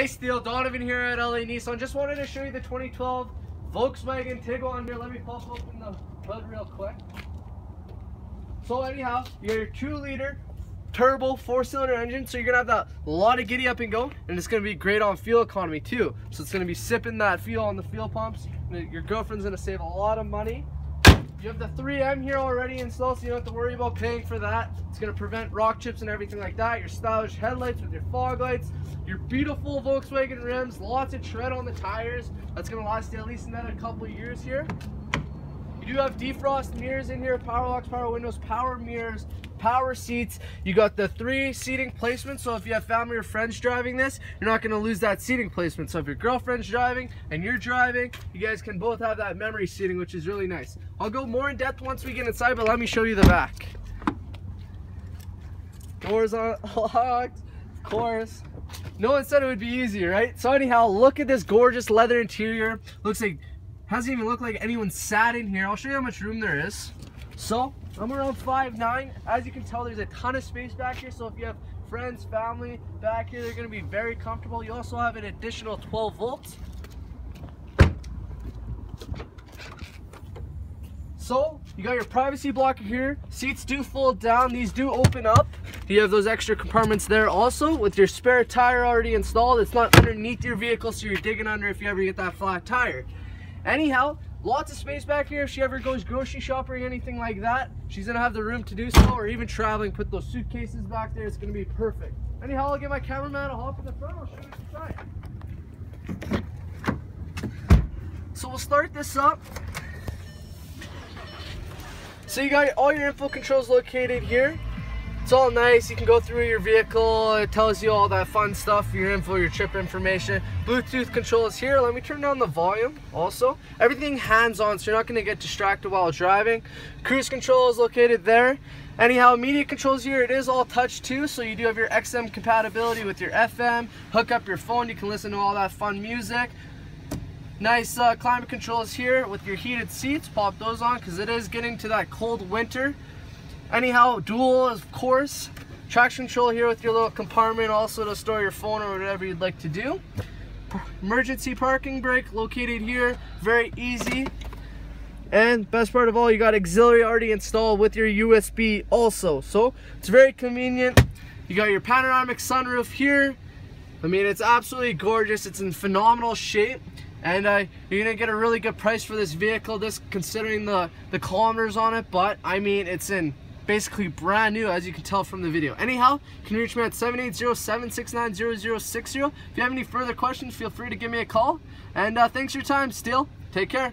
Hey Steele, Donovan here at LA Nissan. Just wanted to show you the 2012 Volkswagen Tiguan here. Let me pop open the hood real quick. So anyhow, you got your two liter turbo four cylinder engine. So you're gonna have that a lot of giddy up and go and it's gonna be great on fuel economy too. So it's gonna be sipping that fuel on the fuel pumps. Your girlfriend's gonna save a lot of money you have the 3M here already installed, so you don't have to worry about paying for that. It's gonna prevent rock chips and everything like that. Your stylish headlights with your fog lights, your beautiful Volkswagen rims, lots of tread on the tires. That's gonna last you at least another couple of years here. You do have defrost mirrors in here, power locks, power windows, power mirrors, power seats. You got the three seating placements, so if you have family or friends driving this, you're not gonna lose that seating placement. So if your girlfriend's driving and you're driving, you guys can both have that memory seating, which is really nice. I'll go more in depth once we get inside, but let me show you the back. Doors are locked, of course. No one said it would be easy, right? So anyhow, look at this gorgeous leather interior. Looks like, hasn't even looked like anyone sat in here. I'll show you how much room there is. So, I'm around 5'9". As you can tell, there's a ton of space back here. So if you have friends, family back here, they're gonna be very comfortable. You also have an additional 12 volts. So, you got your privacy blocker here. Seats do fold down. These do open up. You have those extra compartments there also with your spare tire already installed. It's not underneath your vehicle, so you're digging under if you ever get that flat tire. Anyhow, Lots of space back here. If she ever goes grocery shopping or anything like that, she's gonna have the room to do so, or even traveling, put those suitcases back there. It's gonna be perfect. Anyhow, I'll get my cameraman a hop in the front. I'll show you the side. So we'll start this up. So you got all your info controls located here. It's all nice. You can go through your vehicle. It tells you all that fun stuff, your info, your trip information. Bluetooth control is here. Let me turn down the volume also. Everything hands-on, so you're not going to get distracted while driving. Cruise control is located there. Anyhow, media controls here, it is all touch too, so you do have your XM compatibility with your FM. Hook up your phone, you can listen to all that fun music. Nice uh, climate controls here with your heated seats. Pop those on because it is getting to that cold winter. Anyhow, dual, of course. Traction control here with your little compartment also to store your phone or whatever you'd like to do. Emergency parking brake located here, very easy. And best part of all, you got auxiliary already installed with your USB also. So it's very convenient. You got your panoramic sunroof here. I mean, it's absolutely gorgeous. It's in phenomenal shape. And uh, you're gonna get a really good price for this vehicle, just considering the, the kilometers on it. But I mean, it's in basically brand new as you can tell from the video. Anyhow, you can reach me at 780-769-0060. If you have any further questions, feel free to give me a call. And uh, thanks for your time, Steele. Take care.